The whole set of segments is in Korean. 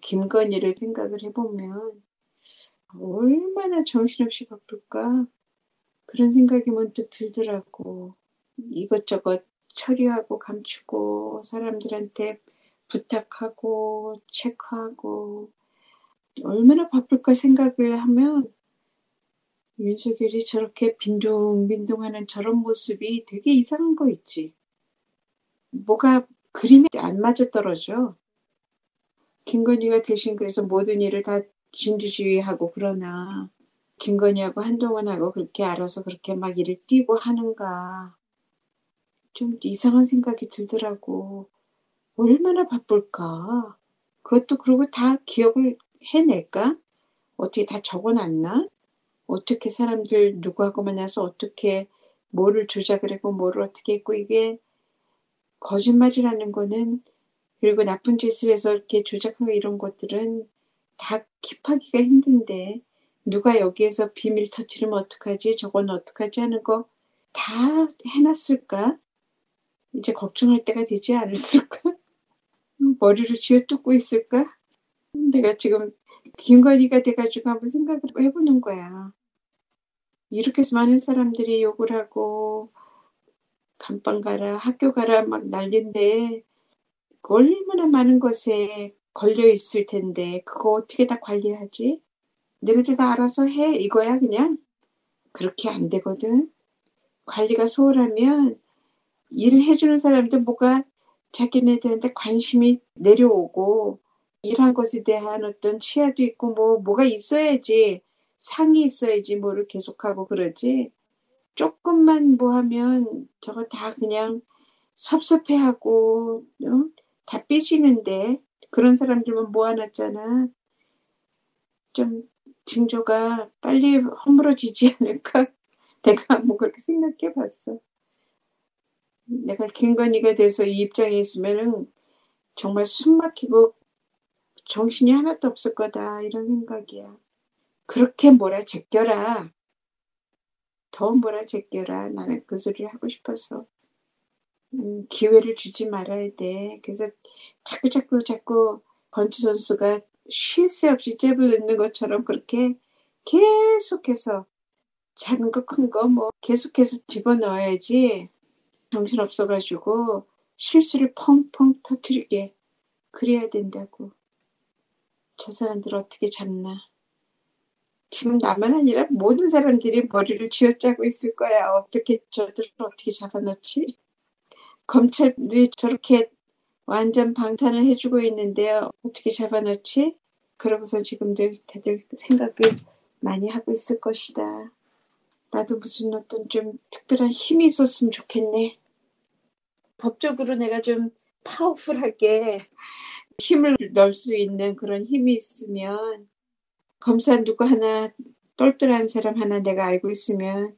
김건희를 생각을 해보면 얼마나 정신없이 바쁠까 그런 생각이 문득 들더라고. 이것저것 처리하고 감추고 사람들한테 부탁하고 체크하고 얼마나 바쁠까 생각을 하면 윤석열이 저렇게 빈둥빈둥하는 저런 모습이 되게 이상한 거 있지. 뭐가 그림이 안 맞아 떨어져. 김건희가 대신 그래서 모든 일을 다 진주지휘하고 그러나 김건희하고 한동훈하고 그렇게 알아서 그렇게 막 일을 띄고 하는가. 좀 이상한 생각이 들더라고. 얼마나 바쁠까? 그것도 그러고 다 기억을 해낼까? 어떻게 다 적어놨나? 어떻게 사람들 누구하고 만나서 어떻게 뭐를 조작을 하고 뭐를 어떻게 했고 이게 거짓말이라는 거는 그리고 나쁜 짓을 해서 이렇게 조작하고 이런 것들은 다 킵하기가 힘든데 누가 여기에서 비밀 터트리면 어떡하지 저건 어떡하지 하는 거 다 해놨을까? 이제 걱정할 때가 되지 않았을까? 머리를 쥐어뜯고 있을까? 내가 지금 김건희가 돼가지고 한번 생각을 해보는 거야. 이렇게 많은 사람들이 욕을 하고 감방 가라 학교 가라 막 난리인데 얼마나 많은 것에 걸려 있을 텐데 그거 어떻게 다 관리하지? 너희들 다 알아서 해 이거야 그냥 그렇게 안 되거든. 관리가 소홀하면 일을 해주는 사람도 뭐가 자기네들한테 관심이 내려오고 일한 것에 대한 어떤 치아도 있고 뭐 뭐가 있어야지 상이 있어야지 뭐를 계속하고 그러지 조금만 뭐 하면 저거 다 그냥 섭섭해하고 어? 다 삐지는데 그런 사람들만 모아놨잖아 좀 징조가 빨리 허물어지지 않을까 내가 뭐 그렇게 생각해 봤어 내가 김건희가 돼서 이 입장에 있으면은 정말 숨 막히고 정신이 하나도 없을 거다 이런 생각이야. 그렇게 뭐라 제껴라. 더 뭐라 제껴라. 나는 그 소리를 하고 싶어서. 음, 기회를 주지 말아야 돼. 그래서 자꾸 자꾸 자꾸 권투 선수가 쉴 새 없이 잽을 넣는 것처럼 그렇게 계속해서 작은 거 큰 거 뭐 계속해서 집어넣어야지 정신 없어가지고 실수를 펑펑 터트리게 그래야 된다고. 저 사람들 어떻게 잡나. 지금 나만 아니라 모든 사람들이 머리를 쥐어짜고 있을 거야. 어떻게 저들을 어떻게 잡아놓지? 검찰들이 저렇게 완전 방탄을 해주고 있는데 어떻게 잡아놓지? 그러고서 지금들 다들 생각을 많이 하고 있을 것이다. 나도 무슨 어떤 좀 특별한 힘이 있었으면 좋겠네. 법적으로 내가 좀 파워풀하게 힘을 넣을 수 있는 그런 힘이 있으면 검사 누구 하나 똘똘한 사람 하나 내가 알고 있으면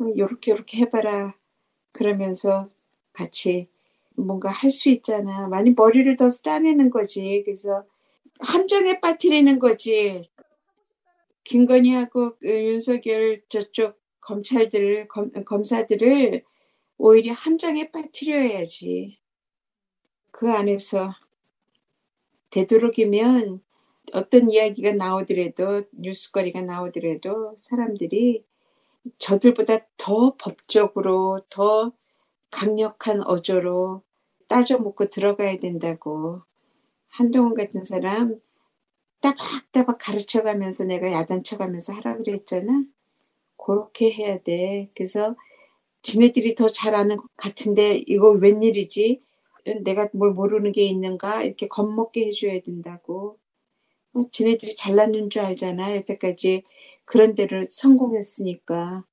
어, 요렇게 요렇게 해봐라 그러면서 같이 뭔가 할 수 있잖아. 많이 머리를 더 짜내는 거지. 그래서 함정에 빠뜨리는 거지. 김건희하고 그 윤석열 저쪽 검찰들, 검, 검사들을 오히려 함정에 빠뜨려야지. 그 안에서 되도록이면 어떤 이야기가 나오더라도 뉴스거리가 나오더라도 사람들이 저들보다 더 법적으로 더 강력한 어조로 따져 묻고 들어가야 된다고 한동훈 같은 사람 따박따박 가르쳐가면서 내가 야단쳐가면서 하라 그랬잖아. 그렇게 해야 돼. 그래서 지네들이 더잘 아는 것 같은데 이거 웬일이지? 내가 뭘 모르는 게 있는가? 이렇게 겁먹게 해줘야 된다고. 어, 지네들이 잘났는 줄 알잖아. 여태까지 그런 데를 성공했으니까.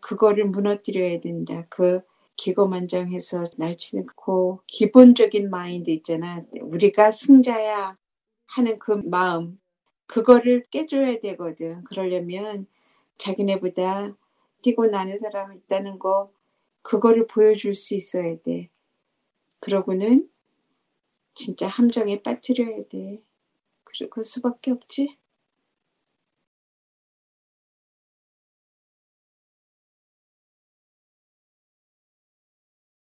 그거를 무너뜨려야 된다. 그 기고만장해서 날치는 그 기본적인 마인드 있잖아. 우리가 승자야 하는 그 마음. 그거를 깨줘야 되거든. 그러려면 자기네보다 뛰고 나는 사람이 있다는 거 그거를 보여줄 수 있어야 돼. 그러고는 진짜 함정에 빠뜨려야 돼. 그럴 수밖에 없지.